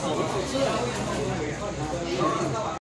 好吃。